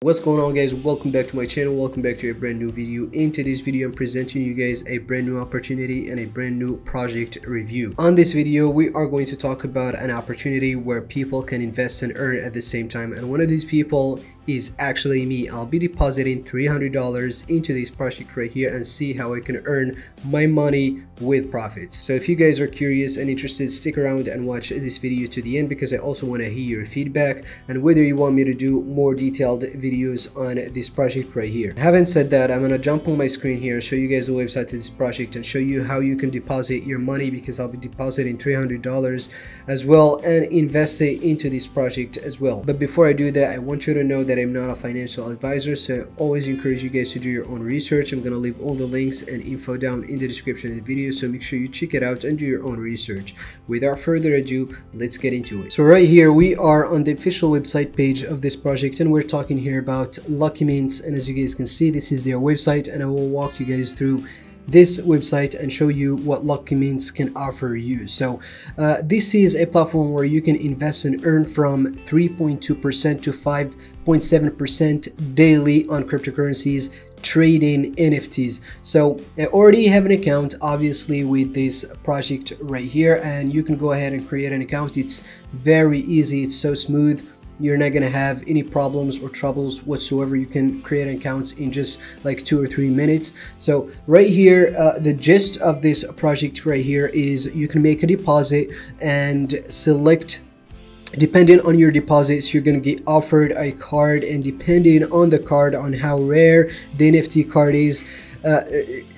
What's going on guys? Welcome back to my channel. Welcome back to a brand new video. In today's video I'm presenting you guys a brand new opportunity and a brand new project review. On this video we are going to talk about an opportunity where people can invest and earn at the same time. And one of these people is actually me. I'll be depositing $300 into this project right here and see how I can earn my money with profits. So if you guys are curious and interested, stick around and watch this video to the end because I also want to hear your feedback and whether you want me to do more detailed videos on this project right here. Having said that, I'm going to jump on my screen here, show you guys the website to this project and show you how you can deposit your money because I'll be depositing $300 as well and invest it into this project as well. But before I do that, I want you to know that that I'm not a financial advisor, so I always encourage you guys to do your own research. I'm gonna leave all the links and info down in the description of the video, so make sure you check it out and do your own research. Without further ado, let's get into it. So right here, we are on the official website page of this project, and we're talking here about Lucky Mints, and as you guys can see, this is their website, and I will walk you guys through this website and show you what Lucky Mints can offer you. So uh, this is a platform where you can invest and earn from 3.2% to 5.7% daily on cryptocurrencies trading NFTs. So I already have an account obviously with this project right here and you can go ahead and create an account. It's very easy. It's so smooth you're not gonna have any problems or troubles whatsoever you can create accounts in just like two or three minutes so right here uh, the gist of this project right here is you can make a deposit and select depending on your deposits you're going to get offered a card and depending on the card on how rare the nft card is uh,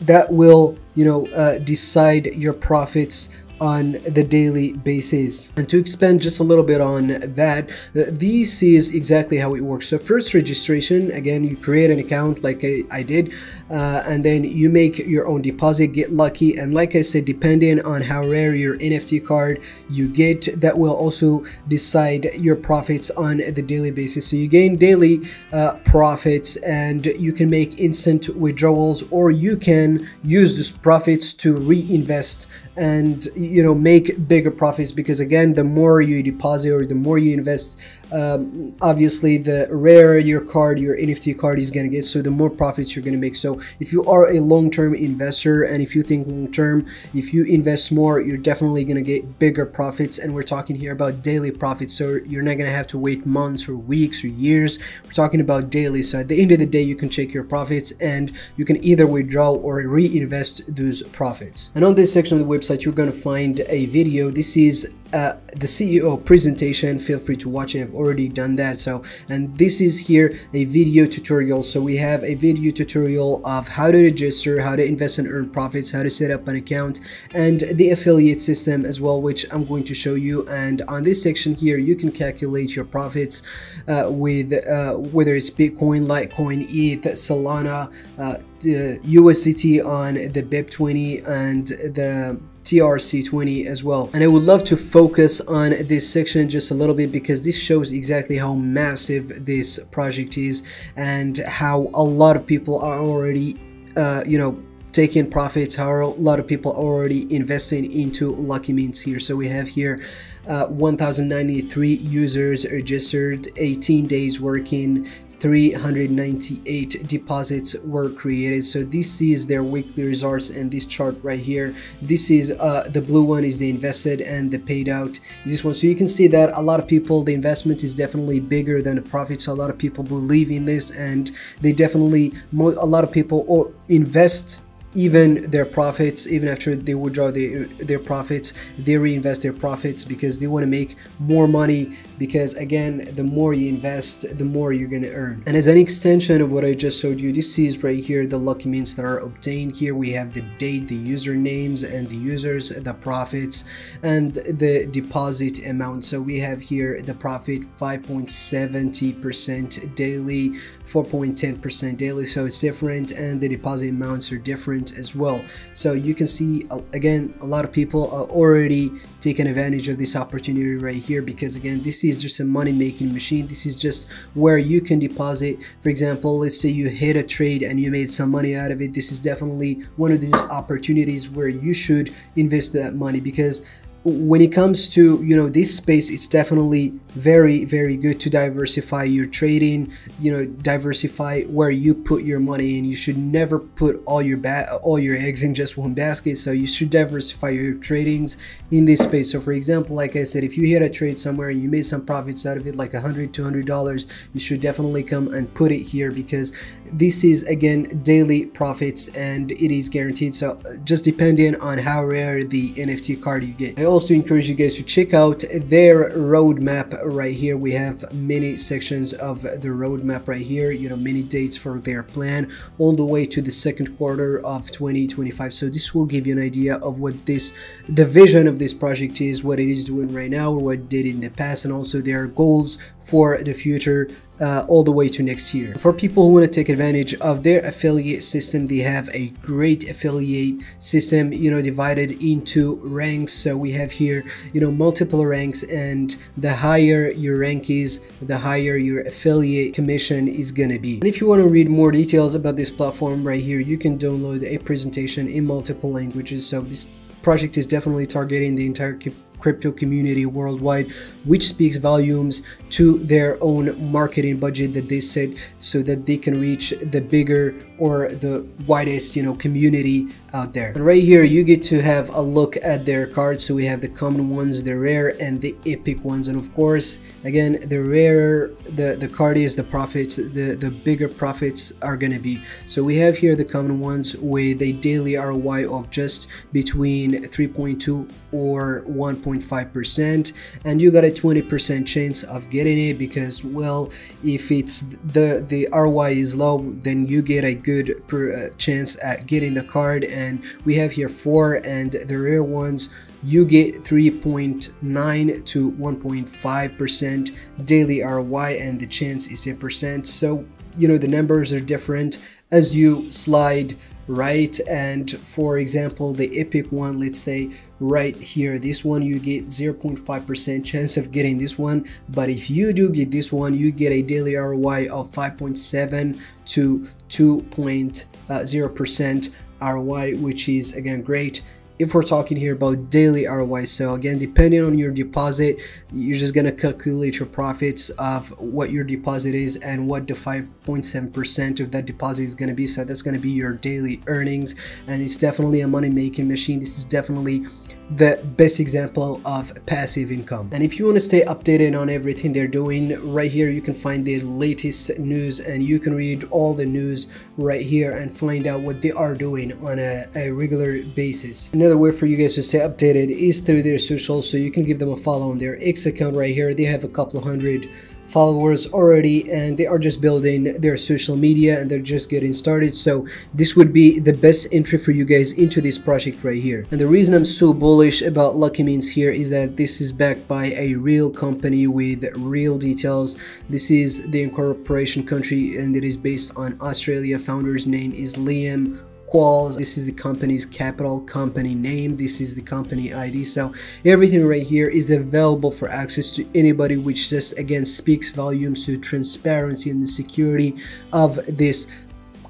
that will you know uh, decide your profits on the daily basis. And to expand just a little bit on that, this is exactly how it works. So first registration, again, you create an account like I did, uh, and then you make your own deposit, get lucky. And like I said, depending on how rare your NFT card you get, that will also decide your profits on the daily basis. So you gain daily uh, profits and you can make instant withdrawals or you can use these profits to reinvest and you know make bigger profits because again the more you deposit or the more you invest um, obviously the rarer your card your nft card is going to get so the more profits you're going to make. So if you are a long-term investor and if you think long-term if you invest more you're definitely going to get bigger profits. And we're talking here about daily profits so you're not going to have to wait months or weeks or years. We're talking about daily. So at the end of the day you can check your profits and you can either withdraw or reinvest those profits. And on this section of the website you're going to find a video. This is uh, the CEO presentation feel free to watch it. I've already done that. So and this is here a video tutorial. So we have a video tutorial of how to register how to invest and earn profits how to set up an account and the affiliate system as well which I'm going to show you. And on this section here you can calculate your profits uh, with uh, whether it's Bitcoin Litecoin ETH Solana uh, USDT on the BEP20 and the TRC20 as well. And I would love to focus on this section just a little bit because this shows exactly how massive this project is and how a lot of people are already, uh, you know, taking profits how a lot of people are already investing into lucky mints here so we have here uh, 1093 users registered 18 days working 398 deposits were created. So this is their weekly results and this chart right here. This is uh, the blue one is the invested and the paid out. Is this one so you can see that a lot of people the investment is definitely bigger than the profit so a lot of people believe in this and they definitely a lot of people invest even their profits even after they withdraw their, their profits they reinvest their profits because they want to make more money because again the more you invest the more you're going to earn. And as an extension of what i just showed you this is right here the lucky mints that are obtained. Here we have the date the usernames and the users the profits and the deposit amount. So we have here the profit 5.70 percent daily 4.10 percent daily. So it's different and the deposit amounts are different as well. So you can see uh, again a lot of people are already taking advantage of this opportunity right here because again this is just a money making machine. This is just where you can deposit. For example let's say you hit a trade and you made some money out of it. This is definitely one of these opportunities where you should invest that money because when it comes to you know this space it's definitely very very good to diversify your trading you know diversify where you put your money and you should never put all your ba- all your eggs in just one basket. So you should diversify your tradings in this space. So for example like i said if you hit a trade somewhere and you made some profits out of it like 100 200 dollars you should definitely come and put it here because this is again daily profits and it is guaranteed. So just depending on how rare the nft card you get. I also encourage you guys to check out their roadmap right here we have many sections of the roadmap right here you know many dates for their plan all the way to the second quarter of 2025 so this will give you an idea of what this the vision of this project is what it is doing right now or what it did in the past and also their goals for the future uh, all the way to next year. For people who want to take advantage of their affiliate system, they have a great affiliate system, you know, divided into ranks. So we have here, you know, multiple ranks and the higher your rank is, the higher your affiliate commission is going to be. And if you want to read more details about this platform right here, you can download a presentation in multiple languages. So this project is definitely targeting the entire crypto community worldwide, which speaks volumes to their own marketing budget that they set so that they can reach the bigger or the widest, you know, community out there. And right here, you get to have a look at their cards. So we have the common ones, the rare and the epic ones. And of course, again, the rarer the, the card is, the profits, the, the bigger profits are going to be. So we have here the common ones with a daily ROI of just between 3.2 or 1.5% and you got a 20% chance of getting it because well if it's the the ROI is low then you get a good per, uh, chance at getting the card and we have here four and the rare ones you get 3.9 to 1.5% daily ROI and the chance is 10% so you know the numbers are different. As you slide right and for example the epic one let's say right here this one you get 0.5 percent chance of getting this one but if you do get this one you get a daily roi of 5.7 to 2.0 uh, percent roi which is again great if we're talking here about daily ROI. So again, depending on your deposit, you're just gonna calculate your profits of what your deposit is and what the 5.7% of that deposit is gonna be. So that's gonna be your daily earnings, and it's definitely a money making machine. This is definitely the best example of passive income. And if you want to stay updated on everything they're doing, right here you can find the latest news and you can read all the news right here and find out what they are doing on a, a regular basis. Another way for you guys to stay updated is through their socials, so you can give them a follow on their X account right here. They have a couple hundred followers already and they are just building their social media and they're just getting started. So this would be the best entry for you guys into this project right here. And the reason i'm so bullish about lucky mints here is that this is backed by a real company with real details. This is the incorporation country and it is based on australia. Founder's name is liam Qualls. This is the company's capital company name. This is the company ID. So everything right here is available for access to anybody, which just again speaks volumes to transparency and the security of this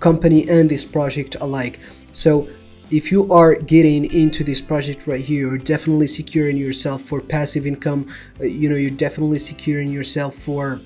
company and this project alike. So if you are getting into this project right here you're definitely securing yourself for passive income uh, you know you're definitely securing yourself for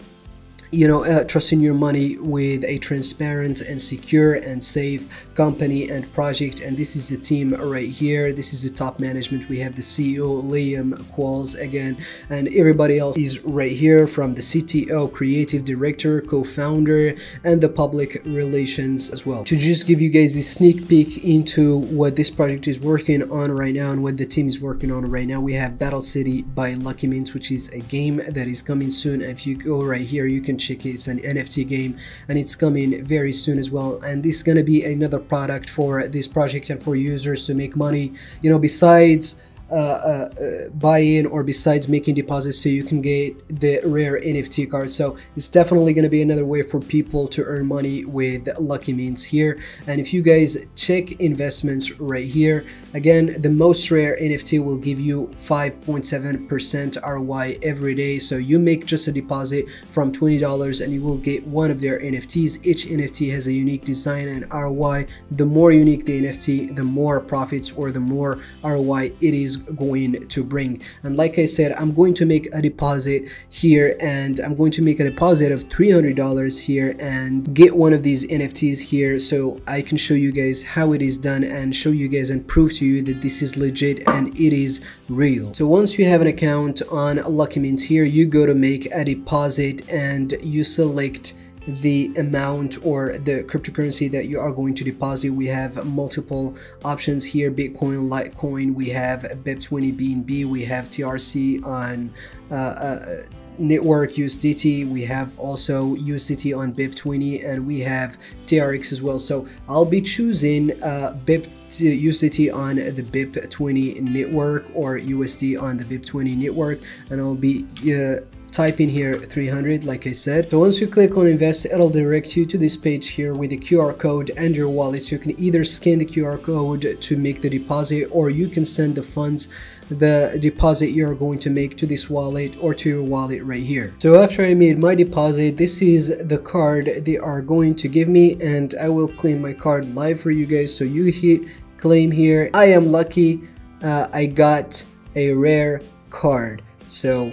you know uh, trusting your money with a transparent and secure and safe company and project. And this is the team right here. This is the top management. We have the ceo liam qualls again. And everybody else is right here from the cto creative director co-founder and the public relations as well. To just give you guys a sneak peek into what this project is working on right now and what the team is working on right now we have battle city by lucky mints which is a game that is coming soon. If you go right here you can It's an NFT game and it's coming very soon as well. And this is going to be another product for this project and for users to make money, you know, besides uh, uh, uh, buy in or besides making deposits so you can get the rare NFT cards. So it's definitely going to be another way for people to earn money with Lucky Mints here. And if you guys check investments right here, again, the most rare NFT will give you 5.7% ROI every day. So you make just a deposit from $20 and you will get one of their NFTs. Each NFT has a unique design and ROI. The more unique the NFT, the more profits or the more ROI it is going to bring. And like I said I'm going to make a deposit here and I'm going to make a deposit of $300 here and get one of these NFTs here so I can show you guys how it is done and show you guys and prove to you that this is legit and it is real. So once you have an account on Lucky Mints here you go to make a deposit and you select the amount or the cryptocurrency that you are going to deposit. We have multiple options here bitcoin litecoin. We have bep20 bnb we have trc on uh, uh, network USDT we have also USDT on BEP20 and we have TRX as well. So I'll be choosing uh, BIP USDT on the BEP20 network or USD on the BEP20 network and I'll be uh, type in here 300 like I said. So once you click on invest it'll direct you to this page here with the QR code and your wallet. So you can either scan the QR code to make the deposit or you can send the funds the deposit you're going to make to this wallet or to your wallet right here. So after I made my deposit this is the card they are going to give me and I will claim my card live for you guys. So you hit claim here. I am lucky uh, I got a rare card. So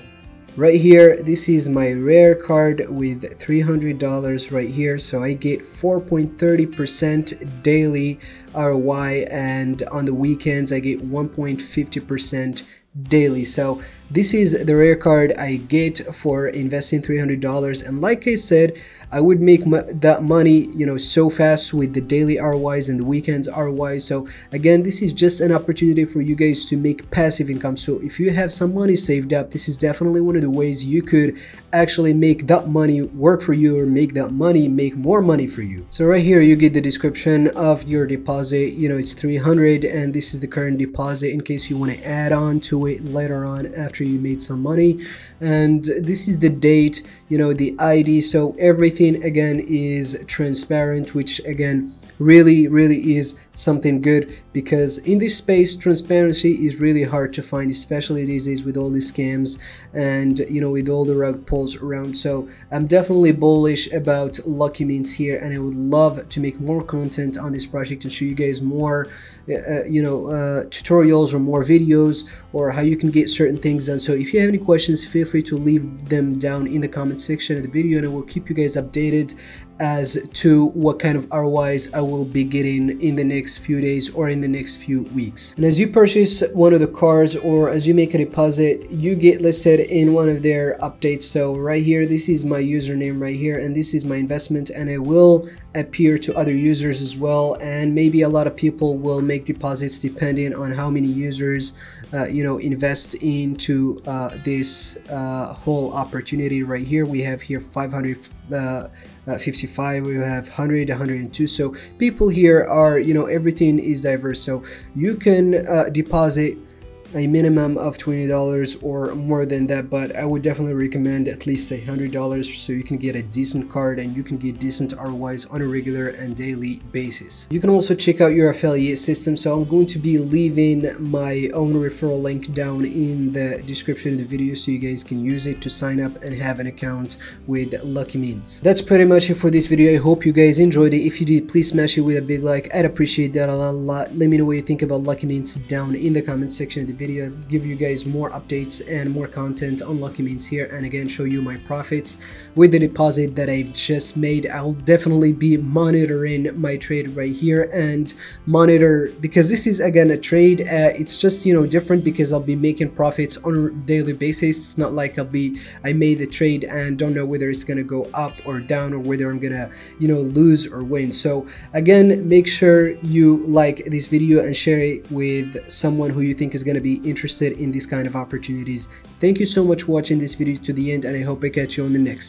right here this is my rare card with $300 right here. So I get 4.30% daily ROI and on the weekends I get 1.50% daily. So this is the rare card I get for investing $300 and like I said I would make that money you know so fast with the daily ROIs and the weekends ROIs so again this is just an opportunity for you guys to make passive income. So if you have some money saved up this is definitely one of the ways you could actually make that money work for you or make that money make more money for you. So right here you get the description of your deposit. You know it's 300 and this is the current deposit in case you want to add on to it later on after after you made some money. And this is the date you know the id so everything again is transparent which again really really is something good because in this space transparency is really hard to find especially these days with all these scams and you know with all the rug pulls around. So i'm definitely bullish about lucky mints here and i would love to make more content on this project and show you guys more uh, uh you know uh, tutorials or more videos or how you can get certain things done so if you have any questions feel free to leave them down in the comment section of the video and i will keep you guys updated as to what kind of ROIs I will be getting in the next few days or in the next few weeks. And as you purchase one of the cards or as you make a deposit, you get listed in one of their updates. So right here, this is my username right here and this is my investment and it will appear to other users as well and maybe a lot of people will make deposits depending on how many users uh, you know invest into uh, this uh, whole opportunity right here. We have here 555 uh, we have 100 102 so people here are you know everything is diverse. So you can uh, deposit a minimum of $20 or more than that but I would definitely recommend at least hundred dollars so you can get a decent card and you can get decent ROIs on a regular and daily basis. You can also check out your affiliate system so I'm going to be leaving my own referral link down in the description of the video so you guys can use it to sign up and have an account with Lucky Mints. That's pretty much it for this video. I hope you guys enjoyed it. If you did please smash it with a big like. I'd appreciate that a lot. Let me know what you think about Lucky Mints down in the comment section of the video give you guys more updates and more content on Lucky Mints here and again show you my profits with the deposit that I've just made. I'll definitely be monitoring my trade right here and monitor because this is again a trade uh, it's just you know different because I'll be making profits on a daily basis. It's not like I'll be I made the trade and don't know whether it's gonna go up or down or whether I'm gonna you know lose or win. So again make sure you like this video and share it with someone who you think is gonna be interested interested in these kind of opportunities. Thank you so much for watching this video to the end and I hope I catch you on the next.